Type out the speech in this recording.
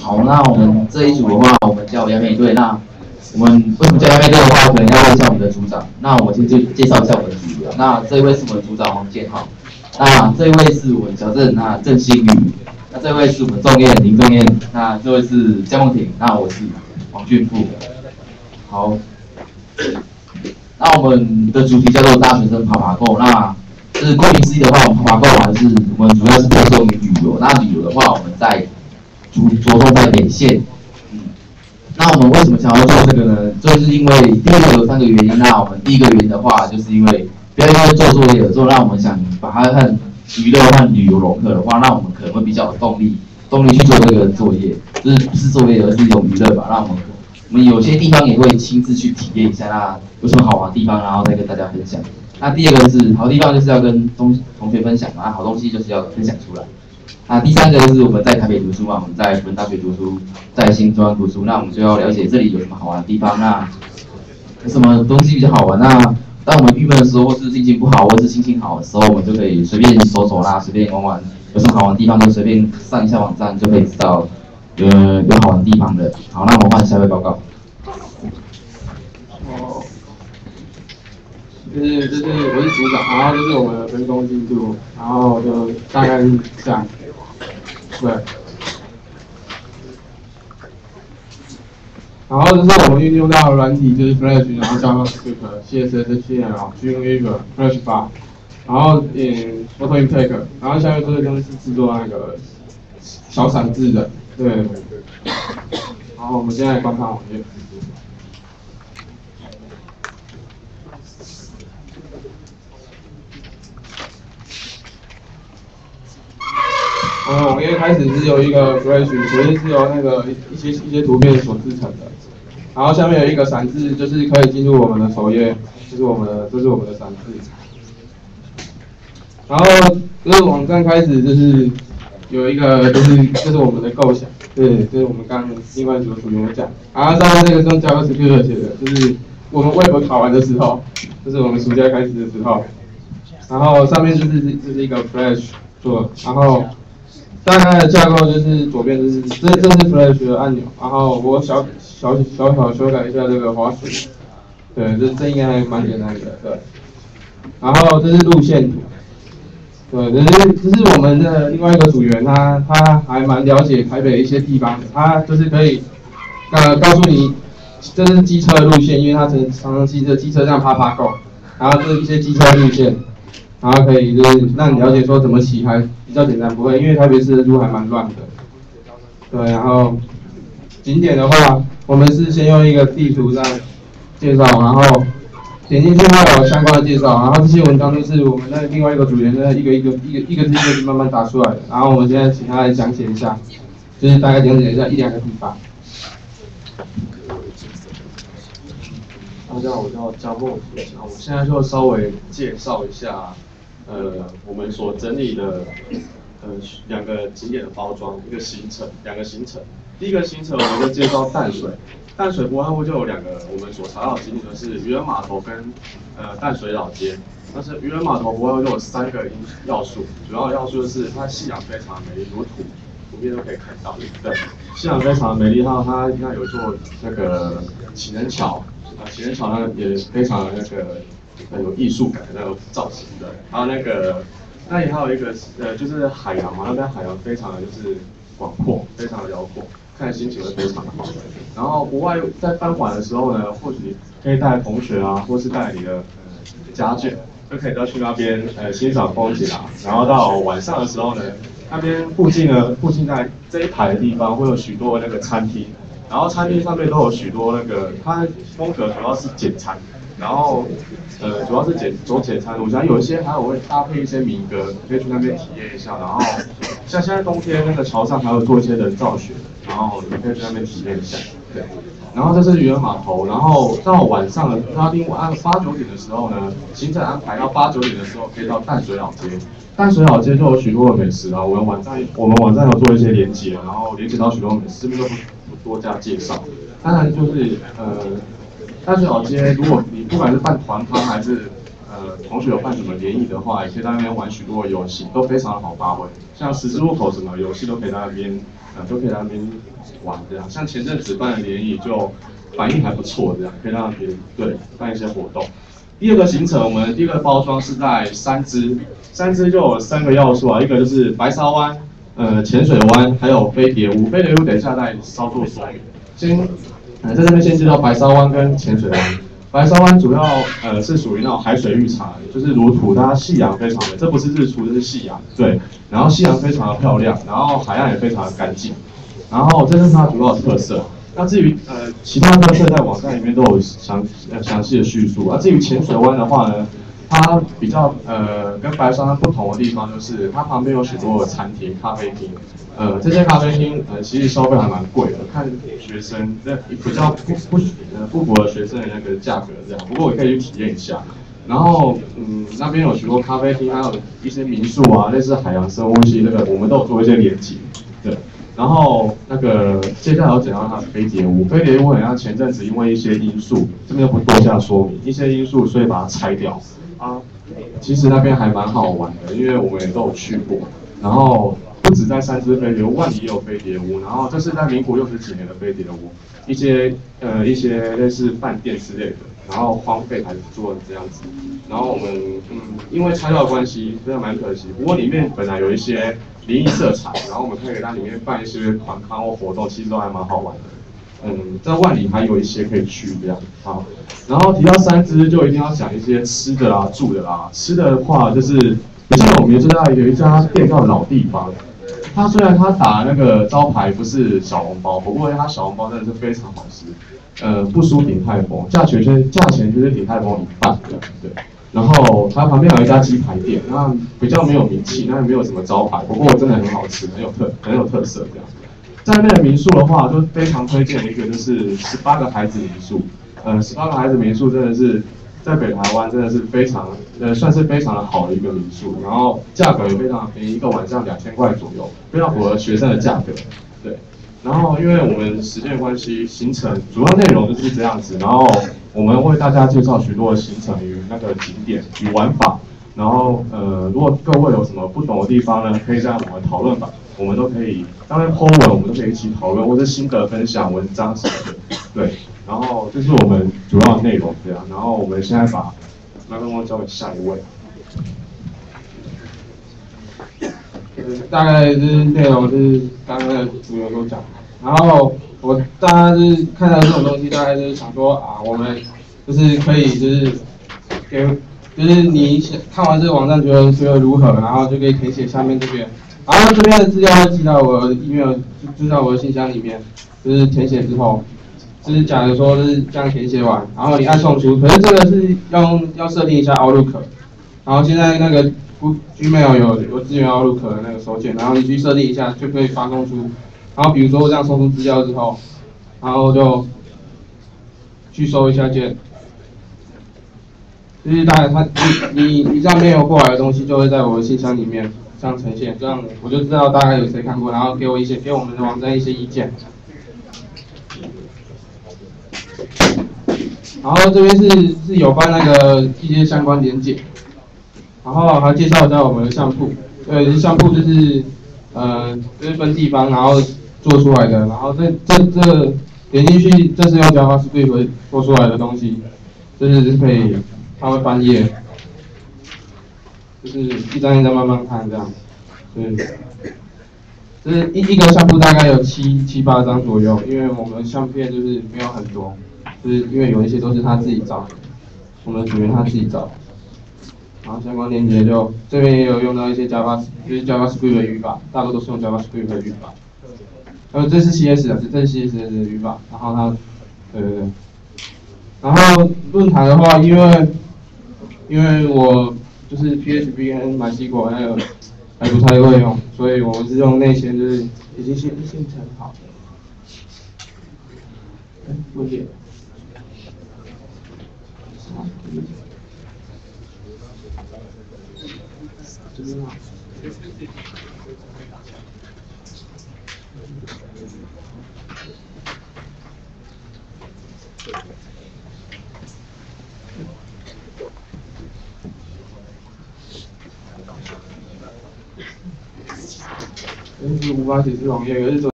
好，那我们这一组的话，我们叫亚美队。那我们为什么叫亚美队的话，可能要问一下我们的组长。那我先就介绍一下我们的组员。那这一位是我们组长王建浩。那这一位是我们小郑，那郑新宇。那这位是我们仲彦林仲彦。那这位是江梦婷。那我是王俊富。好。那我们的主题叫做大学生爬爬够。那是顾名思义的话，我们爬爬够还是我们主要是偏重于旅游。那旅游的话，我们在着着重在连线。嗯，那我们为什么想要做这个呢？就是因为第一个有三个原因。那我们第一个原因的话，就是因为不要因为做作业，做让我们想把它和娱乐和旅游融合的话，那我们可能会比较有动力，动力去做这个作业。就是不是作业，而是一种娱乐吧。让我们我们有些地方也会亲自去体验一下，那有什么好玩的地方，然后再跟大家分享。那第二个是好地方，就是要跟同同学分享嘛。好东西就是要分享出来。那第三个就是我们在台北读书嘛，我们在辅仁大学读书，在新中央读书，那我们就要了解这里有什么好玩的地方，那有什么东西比较好玩。那当我们郁闷的时候，或是心情不好，或是心情好的时候，我们就可以随便走走啦，随便玩玩，有什么好玩的地方就随便上一下网站，就可以知道有有好玩的地方的。好，那我们换下一位报告。就是就是我是组长，然后就是我们的分工进度，然后就大概是这样，对。然后就是我们运用到软体，就是 Flash，然后加上 Script、CSS、HTML、Dreamweaver、Flash 八然后嗯 Photo Intake，然后下面这个东西是制作那个小散字的，对。然后我们现在观看网页。嗯网页开始是由一个 Flash，首先是由那个一些一些图片所制成的，然后下面有一个闪字，就是可以进入我们的首页，这是我们的这是我们的闪字，然后这个网站开始就是有一个就是这是我们的构想，对，这是我们刚另外组组员讲，然后上面这个是用 JavaScript 写的，就是我们 Web 考完的时候，就是我们暑假开始的时候，然后上面就是这是一个 Flash 做，然后。大概的架构就是左边这是这这是 Flash 的按钮，然后我小小小小修改一下这个滑鼠，对，这这应该还蛮简单的，对。然后这是路线图，对，这是这是我们的另外一个组员，他他还蛮了解台北一些地方的，他就是可以呃告诉你这是机车的路线，因为他常常常骑着机车这样爬爬够，然后这是一些机车路线。然后可以就是让你了解说怎么骑还比较简单，不会，因为台北市的路还蛮乱的。对，然后景点的话，我们是先用一个地图在介绍，然后点进去会有相关的介绍，然后这些文章都是我们的另外一个组员在一个一个一个一个字一个字慢慢打出来的。然后我们现在请他来讲解一下，就是大概讲解一下一两个地方。大家好，我叫张梦平，我现在就稍微介绍一下。呃，我们所整理的呃两个景点的包装，一个行程，两个行程。第一个行程我们就介绍淡水，淡水不外乎就有两个，我们所查到的景点就是渔人码头跟呃淡水老街。但是渔人码头不外乎就有三个因要素，主要要素就是它夕阳非常美丽，如图图片都可以看到，对，夕阳非常美丽，还有它应该有座那个情人桥，啊，情人桥呢也非常那个。很有艺术感的那种造型的，还有那个，那里还有一个呃，就是海洋嘛，那边海洋非常的就是广阔，非常的辽阔，看心情会非常的好。然后国外在傍晚的时候呢，或许可以带同学啊，或是带你的呃家眷，就可以都去那边呃欣赏风景啊。然后到晚上的时候呢，那边附近呢，附近在这一排的地方会有许多那个餐厅，然后餐厅上面都有许多那个，它风格主要是简餐。然后，呃，主要是简走简餐，我想有一些还有会搭配一些民歌，可以去那边体验一下。然后，像现在冬天那个桥上还有做一些人造雪，然后你可以去那边体验一下。对，然后这是渔人码头，然后到晚上的，那另外按八九点的时候呢，行程安排到八九点的时候可以到淡水老街。淡水老街就有许多的美食啊，我们网站我们网站有做一些连接，然后连接到许多美食，这边就不不多加介绍。当然就是呃。淡水老街，如果你不管是办团康还是呃同学有办什么联谊的话，也可以在那边玩许多游戏，都非常的好发挥。像十字路口什么游戏都可以在那边，呃都可以在那边玩这样。像前阵子办的联谊就反应还不错，这样可以让别人对办一些活动。第二个行程，我们第一个包装是在三支，三支就有三个要素啊，一个就是白沙湾。呃，浅水湾还有飞碟屋，飞碟屋等一下再稍作说明。先，呃，在这边先介绍白沙湾跟浅水湾。白沙湾主要呃是属于那种海水浴场，就是如图，它夕阳非常美，这不是日出，这是夕阳，对。然后夕阳非常的漂亮，然后海岸也非常的干净，然后这是它主要的特色。那至于呃其他特色，在网站里面都有详呃详细的叙述。而至于浅水湾的话呢？它比较呃跟白沙湾不同的地方就是，它旁边有许多的餐厅、咖啡厅，呃这些咖啡厅呃其实收费还蛮贵的，看学生那比较不不呃不符合学生的那个价格这样，不过我可以去体验一下。然后嗯那边有许多咖啡厅，还有一些民宿啊，类似海洋生物系那个我们都有做一些连接，对。然后那个接下来要讲到它的飞碟屋，飞碟屋好像前阵子因为一些因素，这边就不多加说明，一些因素所以把它拆掉。啊，其实那边还蛮好玩的，因为我们也都有去过。然后不止在三只飞碟，万里也有飞碟屋。然后这是在民国六十几年的飞碟屋，一些呃一些类似饭店之类的，然后荒废还是做这样子。然后我们嗯，因为拆掉的关系，真的蛮可惜。不过里面本来有一些灵异色彩，然后我们可以在里面办一些团康或活动，其实都还蛮好玩的。嗯，在万里还有一些可以去这样，好，然后提到三只就一定要讲一些吃的啦、住的啦。吃的话就是比较有名，就在有一家店叫老地方，它虽然它打那个招牌不是小笼包，不过它小笼包真的是非常好吃，呃，不输鼎泰丰，价钱就是价钱就是鼎泰丰一半的，对。然后它旁边有一家鸡排店，那比较没有名气，那也没有什么招牌，不过真的很好吃，很有特很有特色这样。在那个民宿的话，就非常推荐一个，就是十八个孩子民宿。呃，十八个孩子民宿真的是在北台湾真的是非常，呃，算是非常的好的一个民宿。然后价格也非常便宜，一个晚上两千块左右，非常符合学生的价格。对。然后因为我们时间关系，行程主要内容就是这样子。然后我们为大家介绍许多的行程与那个景点与玩法。然后呃，如果各位有什么不懂的地方呢，可以在我们讨论吧。我们都可以，当然 po 文，我们都可以一起讨论，或者心得分享、文章什么的，对。然后这是我们主要内容，这样。然后我们现在把麦克风交给下一位。嗯大概是内容是刚刚的主流都讲，然后我大家是看到这种东西，大概就是想说啊，我们就是可以就是给，就是你想看完这个网站觉得觉得如何，然后就可以填写下面这边。然后这边的资料会寄到我的 email，寄到我的信箱里面。就是填写之后，就是假如说是这样填写完，然后你按送出。可是这个是要要设定一下 Outlook，然后现在那个 Gmail 有有支援 Outlook 的那个收件，然后你去设定一下就可以发送出。然后比如说我这样送出资料之后，然后就去收一下件，就是大概他你你你这样没有过来的东西就会在我的信箱里面。这样呈现，这样我就知道大概有谁看过，然后给我一些给我们的网站一些意见。然后这边是是有关那个一些相关连接，然后还介绍一下我们的相簿。对，相簿就是呃就是分地方然后做出来的，然后这这这点进去，这是用 JavaScript 做出来的东西，就是可以它会翻页。就是一张一张慢慢看这样，对，就是一一个相簿大概有七七八张左右，因为我们相片就是没有很多，就是因为有一些都是他自己找的，我们的组员他自己找，然后相关链接就这边也有用到一些 Java，就是 JavaScript 的语法，大多都是用 JavaScript 的语法，还有，这是 CS 的，这是 CS 的语法，然后它，对对对，然后论坛的话，因为因为我。就是 PHP 跟 MySQL 那个还不太会用，所以我们是用那些就是已经先先成好的。哎，问题。这边啊。是无法显示网页，可是